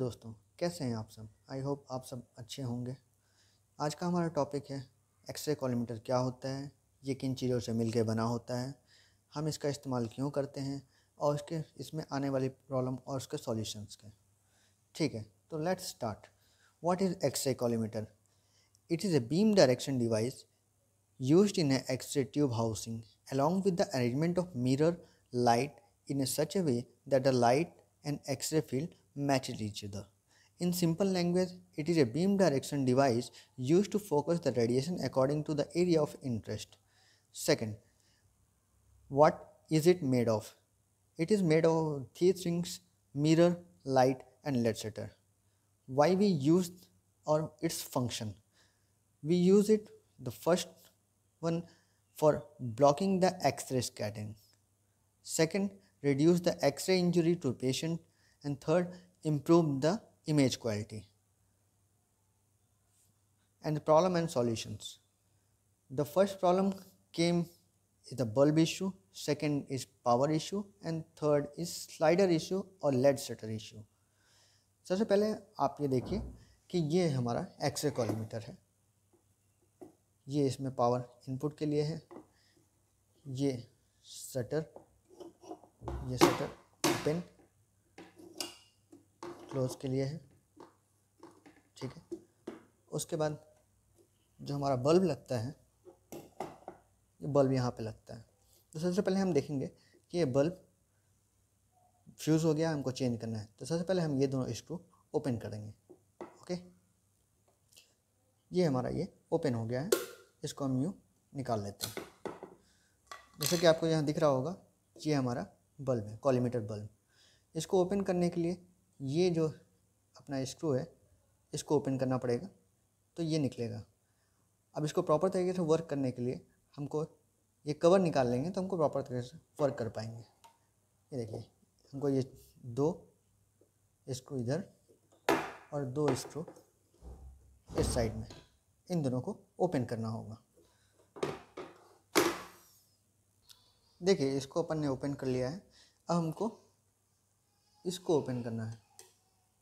दोस्तों, कैसे हैं आप सब? आई होप आप सब अच्छे होंगे। आज का हमारा टॉपिक है एक्सरे कॉलीमीटर क्या होता है? ये किन चीज़ों से मिलके बना होता है? हम इसका इस्तेमाल क्यों करते हैं? और उसके इसमें आने वाली प्रॉब्लम और उसके सॉल्यूशंस के। ठीक है तो let's start what is X-ray collimator it is a beam direction device used in a X-ray tube housing along with the arrangement of mirror light in a such a way that light and X-ray field matches each other. In simple language, it is a beam direction device used to focus the radiation according to the area of interest. Second, what is it made of? It is made of three things mirror, light, and lead shutter. Why we use or its function? We use it the first one for blocking the X-ray scattering. Second, reduce the X-ray injury to patient and third improve the image quality and the problem and solutions the first problem came is the bulb issue second is power issue and third is slider issue और lead shutter issue सबसे पहले आप ये देखिए कि ये हमारा x ray collimator है ये इसमें पावर इनपुट के लिए है ये शटर ये शटर ओपन क्लोज के लिए है। ठीक है? उसके बाद जो हमारा बल्ब लगता है, ये बल्ब यहाँ पे लगता है। तो सबसे पहले हम देखेंगे कि ये बल्ब फ्यूज़ हो गया, हमको चेंज करना है। तो सबसे पहले हम ये दोनों स्क्रू ओपन करेंगे। ओके? ये हमारा ये ओपन हो गया है। इसको हम यूँ निकाल लेते हैं। जैसे कि आपको यहाँ दिख रहा होगा ये हमारा बल्ब है, कॉलीमीटर बल्ब। इसको ओपन करने के लिए ये जो अपना स्क्रू है, इसको ओपन करना पड़ेगा तो ये निकलेगा। अब इसको प्रॉपर तरीके से वर्क करने के लिए हमको ये कवर निकाल लेंगे तो हमको प्रॉपर तरीके से वर्क कर पाएँगे। ये देखिए, हमको ये दो स्क्रू इधर और दो स्क्रू इस साइड में। इन दोनों को ओपन करना होगा। देखिए, इसको अपन ने ओपन कर लिया है। अब हमको इसको ओपन करना है।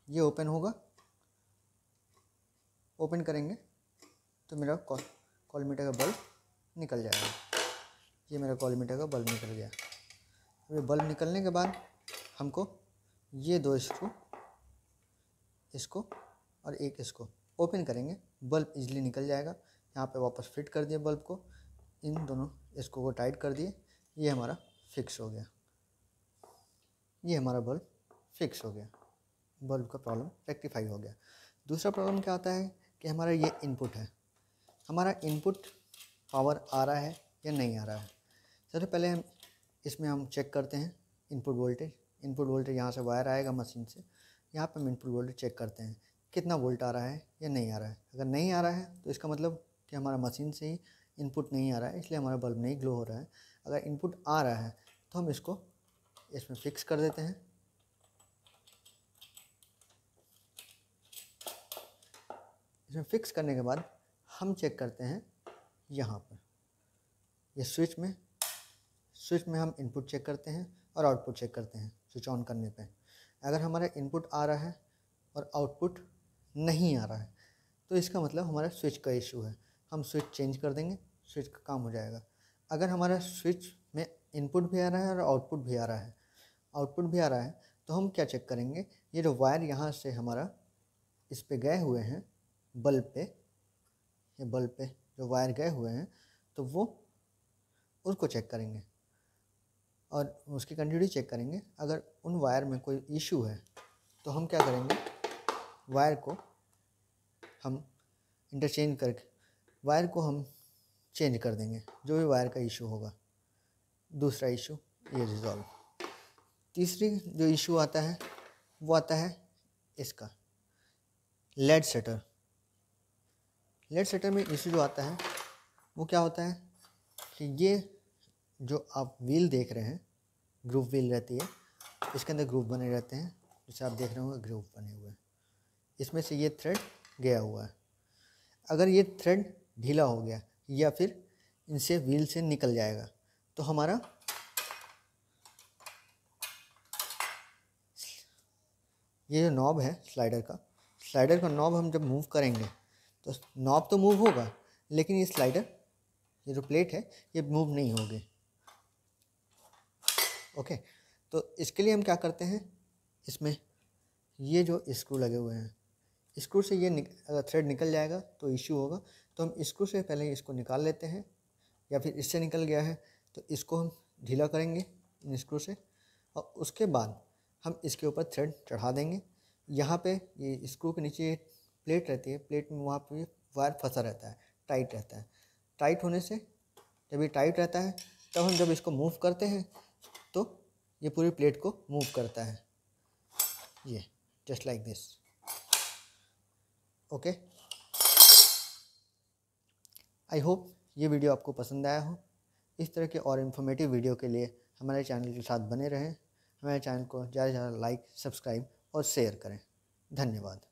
ये ओपन होगा। ओपन करेंगे तो मेरा कॉल कॉलमीटर का बल्ब निकल जाएगा। ये मेरा कॉलमीटर का बल्ब निकल गया। ये बल्ब निकलने के बाद हमको ये दो स्क्रू इसको और एक इसको ओपन करेंगे। बल्ब इजली निकल जाएगा। यहाँ पे वापस फिट कर दिए बल्ब को। इन दोनों इसको को टाइट कर दिए। ये हमारा फिक्स हो गया। ये हमारा बल्ब फिक्स हो गया। बल्ब का प्रॉब्लम रेक्टिफाई हो गया। दूसरा प्रॉब्लम क्या आता है कि हमारा ये इनपुट है। हमारा इनपुट पावर आ रहा है या नहीं आ रहा है? सबसे पहले हम इसमें हम चेक करते हैं इनपुट वोल्टेज। इनपुट वोल्टेज यहाँ से वायर आएगा मशीन से। यहाँ पर हम इनपुट वोल्टेज चेक करते हैं कितना वोल्ट आ रहा है या नहीं आ रहा है। अगर नहीं आ रहा है तो इसका मतलब कि हमारा मशीन से ही इनपुट नहीं आ रहा है, इसलिए हमारा बल्ब नहीं ग्लो हो रहा है। अगर इनपुट आ रहा है तो हम इसको इसमें फिक्स कर देते हैं। इसमें फिक्स करने के बाद हम चेक करते हैं यहाँ पर। ये स्विच में स्विच में हम इनपुट चेक करते हैं और आउटपुट चेक करते हैं स्विच ऑन करने पे। अगर हमारा इनपुट आ रहा है और आउटपुट नहीं आ रहा है तो इसका मतलब हमारा स्विच का इशू है। हम स्विच चेंज कर देंगे स्विच का काम हो जाएगा। अगर हमारा स्विच में इनपुट भी आ रहा है और आउटपुट भी आ रहा है आउटपुट भी आ रहा है तो हम क्या चेक करेंगे? ये जो वायर यहाँ से हमारा, इस पे गए हुए हैं बल्ब पे, ये बल्ब पे जो वायर गए हुए हैं तो वो उसको चेक करेंगे और उसकी कंटिन्यूटी चेक करेंगे। अगर उन वायर में कोई इशू है तो हम क्या करेंगे? वायर को हम इंटरचेंज करके, वायर को हम चेंज कर देंगे। जो भी वायर का इशू होगा, दूसरा इशू ये रिज़ॉल्व तीसरी जो इशू आता है, वो आता है इसका लेड सेटर लेड सेटर में इशू जो आता है, वो क्या होता है कि ये जो आप व्हील देख रहे हैं ग्रुप व्हील रहती है, इसके अंदर ग्रुप बने रहते हैं, जैसे आप देख रहे होंगे ग्रुप बने हुए हैं। इसमें से ये थ्रेड गया हुआ है। अगर ये थ्रेड ढीला हो गया या फिर इनसे व्हील से निकल जाएगा तो हमारा ये जो नॉब है स्लाइडर का स्लाइडर का नॉब हम जब मूव करेंगे तो नॉब तो मूव होगा, लेकिन ये स्लाइडर ये जो प्लेट है, ये मूव नहीं होगी। ओके तो इसके लिए हम क्या करते हैं? इसमें ये जो स्क्रू लगे हुए हैं स्क्रू से ये अगर थ्रेड निकल जाएगा तो इश्यू होगा। तो हम स्क्रू से पहले इसको निकाल लेते हैं, या फिर इससे निकल गया है तो इसको हम ढीला करेंगे इन स्क्रू से, और उसके बाद हम इसके ऊपर थ्रेड चढ़ा देंगे। यहाँ पे ये स्क्रू के नीचे प्लेट रहती है, प्लेट में वहाँ पे वायर फंसा रहता है, टाइट रहता है। टाइट होने से जब ये टाइट रहता है, तब हम जब इसको मूव करते हैं तो ये पूरी प्लेट को मूव करता है। ये just like this okay I hope ये वीडियो आपको पसंद आया हो। इस तरह के और इन्फॉर्मेटिव वीडियो के लिए हमारे चैनल के साथ बने रहें। हमारे चैनल को ज़्यादा से ज़्यादा लाइक सब्सक्राइब और शेयर करें। धन्यवाद।